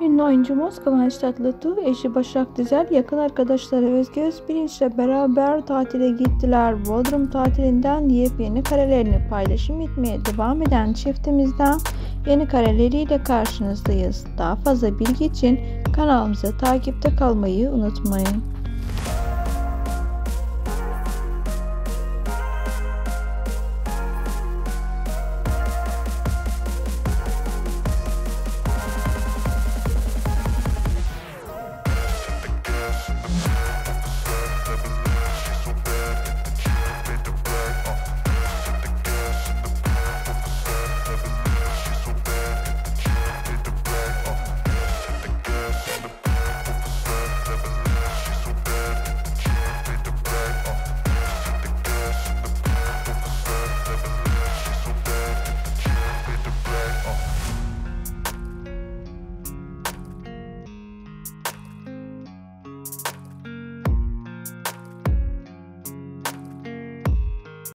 Ünlü oyuncumuz Kıvanç Tatlıtuğ, eşi Başak Dizel, yakın arkadaşları Özge Özpirinç'le beraber tatile gittiler. Bodrum tatilinden yepyeni karelerini paylaşım etmeye devam eden çiftimizden yeni kareleriyle karşınızdayız. Daha fazla bilgi için kanalımıza takipte kalmayı unutmayın.